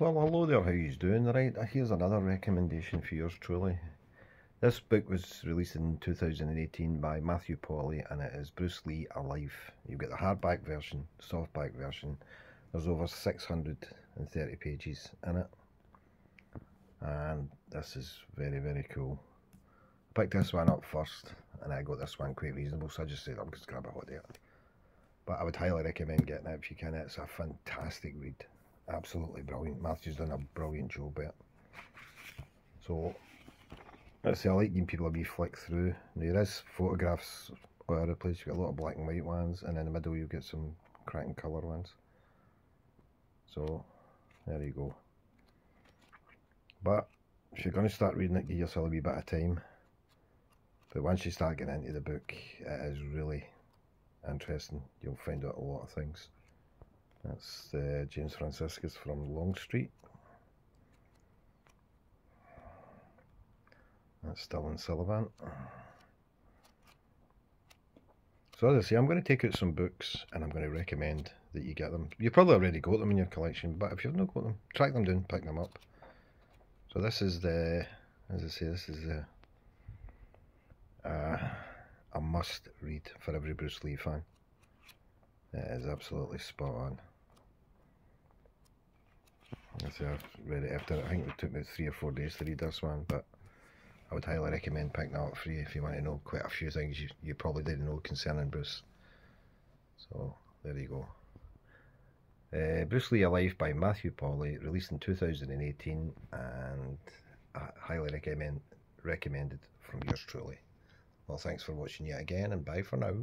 Well, hello there, how you doing? Right, uh, here's another recommendation for yours truly. This book was released in 2018 by Matthew Polly and it is Bruce Lee A Life. You've got the hardback version, softback version. There's over 630 pages in it. And this is very, very cool. I picked this one up first and I got this one quite reasonable, so I just said I'm just going to grab a hot air. But I would highly recommend getting it if you can. It's a fantastic read absolutely brilliant. Matthew's done a brilliant job at So, let's say I like giving people a wee flick through. Now, there is photographs all over the place. You've got a lot of black and white ones, and in the middle you've got some cracking colour ones. So, there you go. But, if you're going to start reading it, give yourself a wee bit of time. But once you start getting into the book, it is really interesting. You'll find out a lot of things. That's uh, James Franciscus from Longstreet. That's Dylan Sullivan. So as I say, I'm going to take out some books and I'm going to recommend that you get them. You've probably already got them in your collection, but if you've not got them, track them down, pick them up. So this is the, as I say, this is the, uh, a must read for every Bruce Lee fan. It is absolutely spot on. I say read it after, I think it took me three or four days to read this one, but I would highly recommend picking that up for you if you want to know quite a few things you, you probably didn't know concerning Bruce. So, there you go. Uh, Bruce Lee A Life by Matthew Polly, released in 2018, and I highly recommend recommended from yours truly. Well, thanks for watching yet again, and bye for now.